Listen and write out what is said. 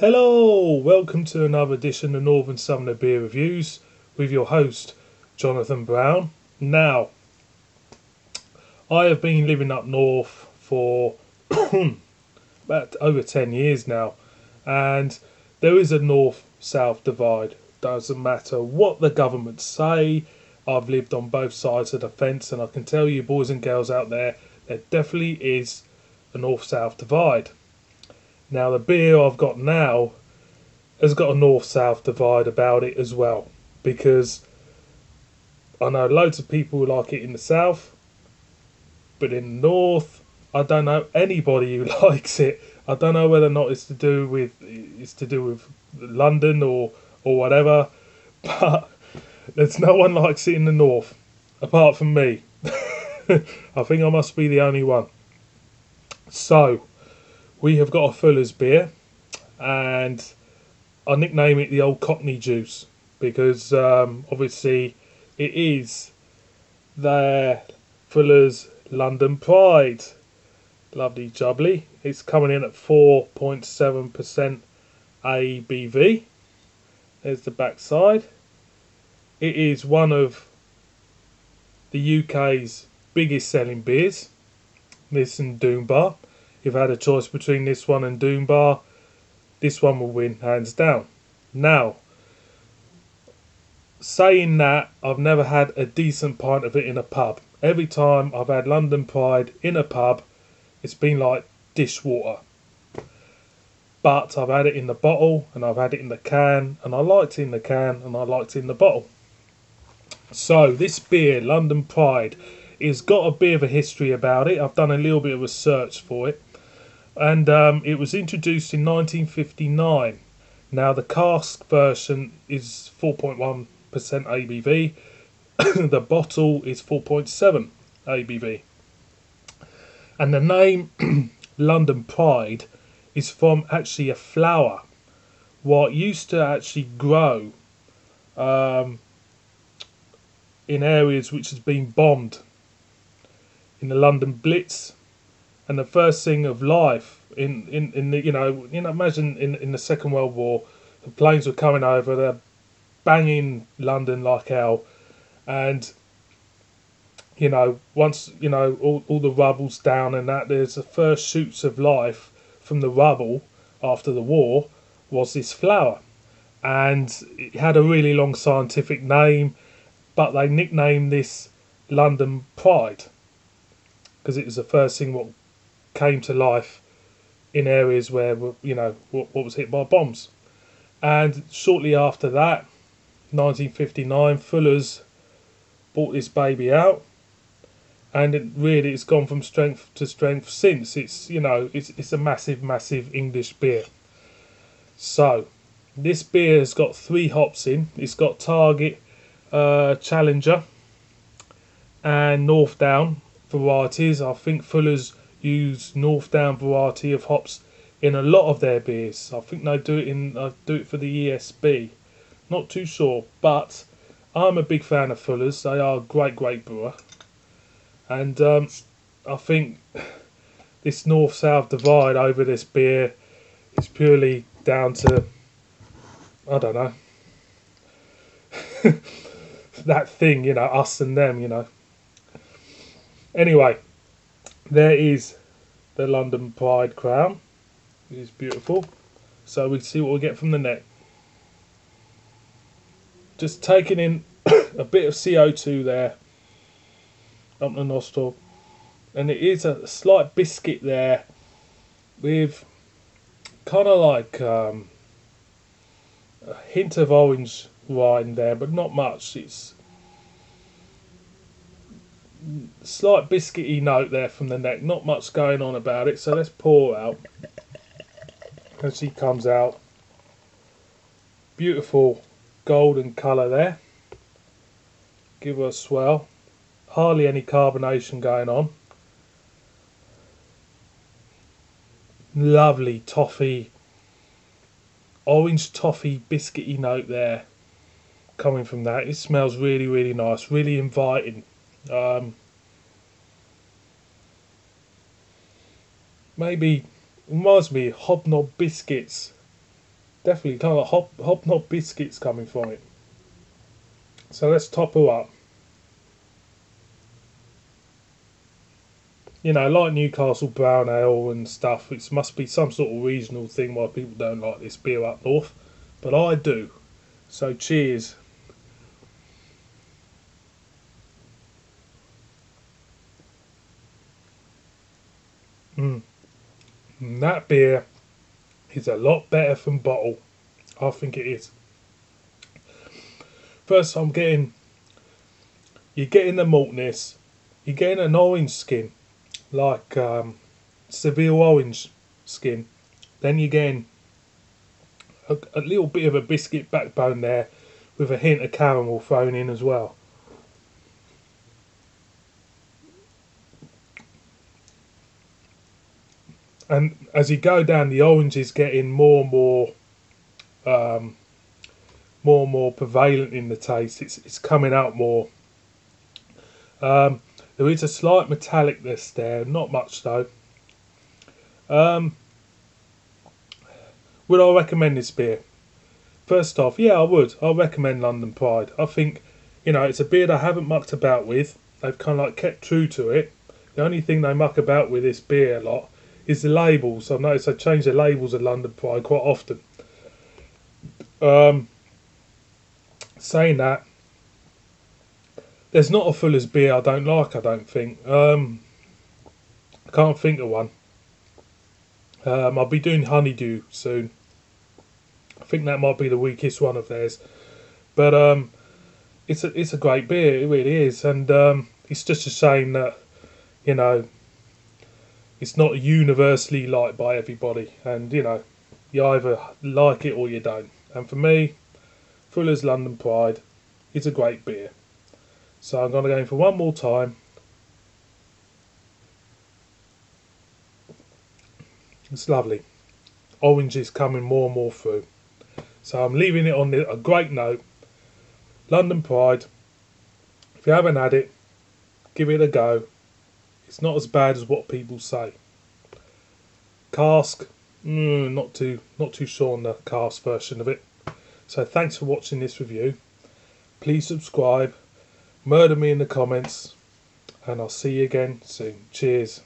Hello, welcome to another edition of Northern Southerner Beer Reviews with your host, Jonathan Brown. Now, I have been living up north for about over 10 years now, and there is a north south divide. Doesn't matter what the government say, I've lived on both sides of the fence, and I can tell you, boys and girls out there, there definitely is a north south divide. Now, the beer I've got now has got a north south divide about it as well because I know loads of people like it in the south, but in the north, I don't know anybody who likes it. I don't know whether or not it's to do with it's to do with London or or whatever, but there's no one likes it in the north apart from me. I think I must be the only one. So, we have got a Fuller's beer, and I nickname it the old Cockney Juice because um, obviously it is their Fuller's London Pride. Lovely jubbly. It's coming in at 4.7% ABV. There's the back side. It is one of the UK's biggest selling beers. This and Doom Bar if I had a choice between this one and Doom Bar, this one will win hands down. Now, saying that, I've never had a decent pint of it in a pub. Every time I've had London Pride in a pub, it's been like dishwater. But I've had it in the bottle and I've had it in the can, and I liked it in the can and I liked it in the bottle. So, this beer, London Pride, has got a bit of a history about it. I've done a little bit of research for it and um, it was introduced in 1959. Now the cask version is 4.1% ABV. the bottle is 4.7 ABV. And the name London Pride is from actually a flower what used to actually grow um, in areas which has been bombed in the London Blitz and the first thing of life in, in, in the you know you know imagine in, in the Second World War the planes were coming over they're banging London like hell and you know once you know all, all the rubble's down and that there's the first shoots of life from the rubble after the war was this flower. And it had a really long scientific name but they nicknamed this London Pride because it was the first thing what came to life in areas where you know what, was hit by bombs. And shortly after that, 1959, Fuller's bought this baby out, and it really it's gone from strength to strength since. It's you know it's it's a massive, massive English beer. So this beer has got three hops in. It's got Target, uh, Challenger, and Northdown varieties. I think Fuller's use Northdown variety of hops in a lot of their beers. I think they do it in I do it for the ESB. Not too sure, but I'm a big fan of Fuller's. They are a great, great brewer, and um, I think this north-south divide over this beer is purely down to I don't know that thing, you know, us and them, you know. Anyway, there is the London Pride crown. It is beautiful. So we see what we get from the neck. Just taking in a bit of CO2 there up the nostril. And it is a slight biscuit there with kind of like um, a hint of orange rind there, but not much. It's slight biscuity note there from the neck. Not much going on about it. So let's pour out. And she comes out. Beautiful golden colour there. Give her a swell. Hardly any carbonation going on. Lovely toffee, orange toffee biscuity note there coming from that. It smells really, really nice, really inviting. Um, maybe reminds me hobnob biscuits definitely kind of hop hobnob biscuits coming from it. So let's top her up. You know, like Newcastle Brown Ale and stuff, it must be some sort of regional thing why people don't like this beer up north, but I do. So cheers. Mm. that beer is a lot better from bottle. I think it is. First, I'm getting, you're getting the maltness, you're getting an orange skin, like um, orange skin. Then you're getting a, a little bit of a biscuit backbone there with a hint of caramel thrown in as well. And as you go down, the orange is getting more and more, um, more and more prevalent in the taste. It's it's coming out more. Um, there is a slight metallicness there, not much though. Um, would I recommend this beer? First off, yeah, I would. I recommend London Pride. I think, you know, it's a beer I haven't mucked about with. They've kind of like kept true to it. The only thing they muck about with this beer a lot is the labels. I've noticed they change the labels of London Pride quite often. Um, saying that, there's not a Fuller's beer I don't like. I don't think. Um, I can't think of one. Um, I'll be doing Honeydew soon. I think that might be the weakest one of theirs, but um, it's a it's a great beer. It really is, and um, it's just a shame that you know it's not universally liked by everybody, and you know, you either like it or you don't. And for me, Fuller's London Pride is a great beer. So I'm going to go in for one more time. It's lovely. Orange is coming more and more through. So I'm leaving it on a great note. London Pride. If you haven't had it, give it a go. It's not as bad as what people say. Cask, mm, not too not too sure on the cask version of it. So thanks for watching this review. Please subscribe, murder me in the comments, and I'll see you again soon. Cheers.